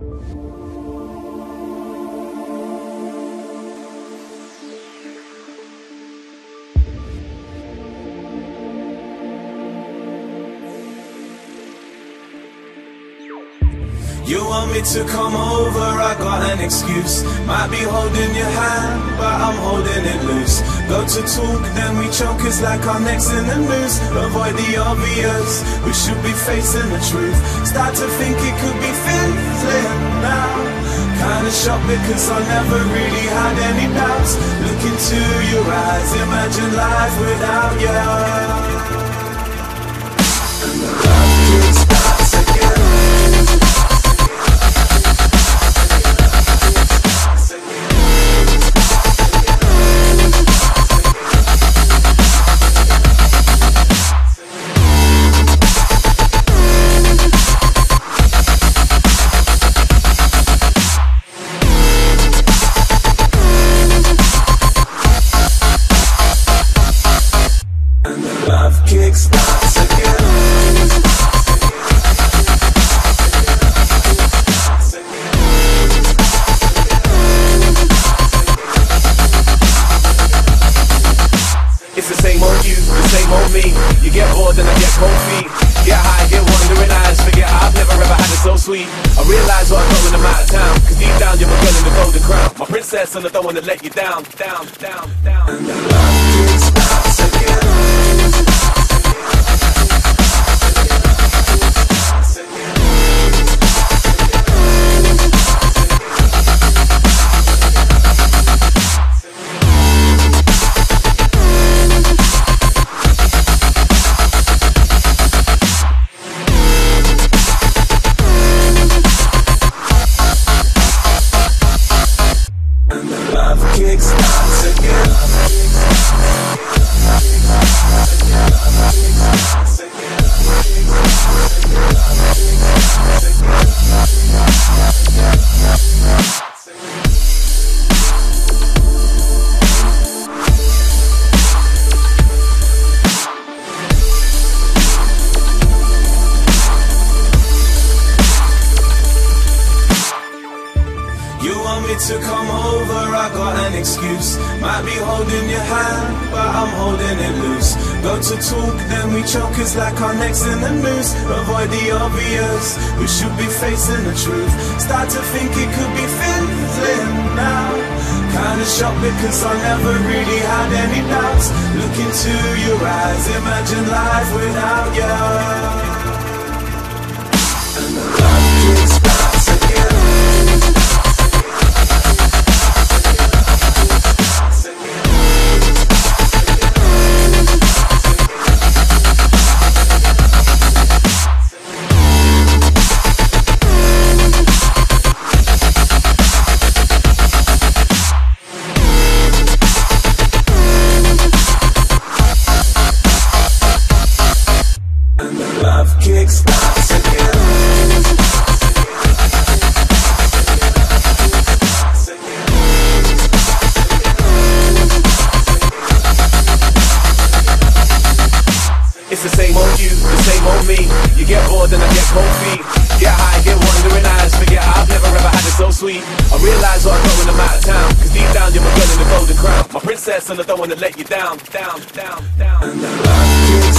Música You want me to come over, I got an excuse. Might be holding your hand, but I'm holding it loose. Go to talk, then we choke, it's like our necks in the noose. Avoid the obvious, we should be facing the truth. Start to think it could be fizzling now. Kinda shocked because I never really had any doubts. Look into your eyes, imagine life without you. Me. You get bored and I get cold feet. Get high, get wandering eyes. Forget I've never ever had it so sweet. I realize what I'm going, I'm out of town. Cause deep down you're my girl in the golden crown. My princess and I don't wanna let you down, down, down, down. And the love kick starts again. Me to come over, I got an excuse. Might be holding your hand, but I'm holding it loose. Go to talk, then we choke, it's like our necks in the noose. Avoid the obvious, we should be facing the truth. Start to think it could be fizzling now. Kinda shocked because I never really had any doubts. Look into your eyes, imagine life without you. Love kicks starts again. It's the same old you, the same old me. You get bored and I get cold feet. Get high, get wandering eyes. Forget I've never ever had it so sweet. I realize what I'm going, I'm out of town. Cause deep down you're my girl in the golden crown. My princess and I don't wanna let you down, down, down, down. And the love kick